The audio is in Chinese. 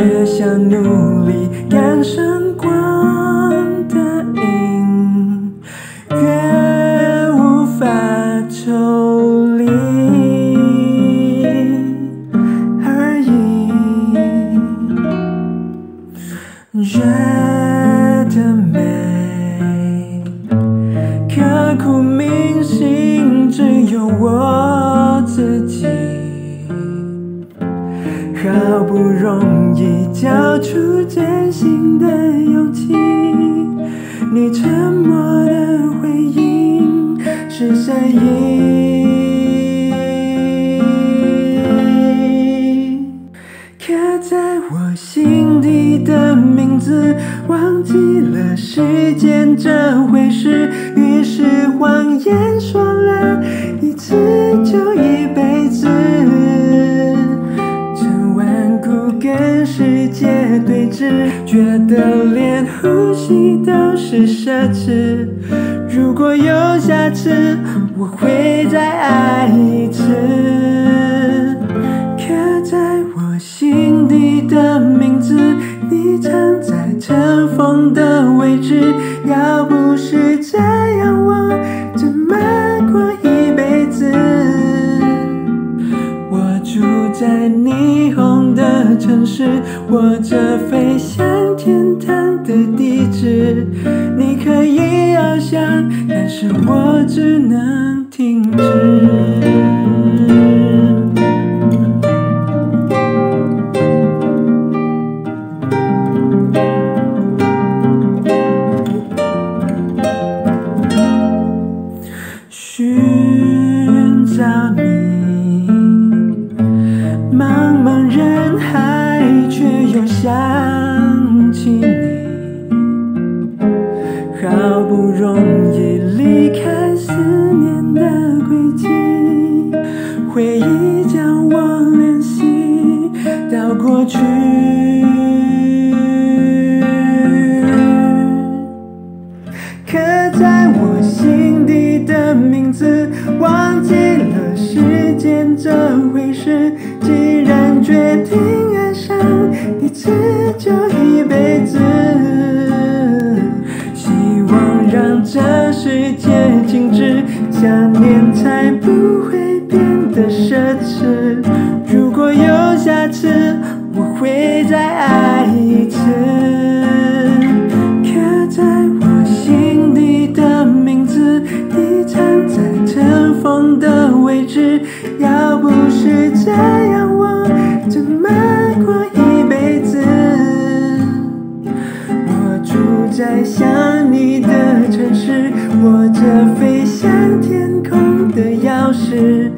越想努力赶上光的影，越无法抽离而已。觉得美，刻骨铭心，只有我自己。好不容易交出真心的勇气，你沉默的回应是善意。刻在我心底的名字，忘记了时间这回事，于是谎言说了觉得连呼吸都是奢侈。如果有下次，我会再爱一次。刻在我心底的名字，你藏在尘封的位置。要不是这样，我怎么过一辈子？我住在霓虹的城市，握着飞向天堂的地址，你可以翱翔，但是我只能停止寻找你。茫茫人海，却又相。容易离开思念的轨迹，回忆将我联系到过去。刻在我心底的名字，忘记了时间这回事。才不会变得奢侈。如果有下次，我会再爱一次。刻在我心底的名字，你藏在尘封的位置。要不在想你的城市，握着飞向天空的钥匙。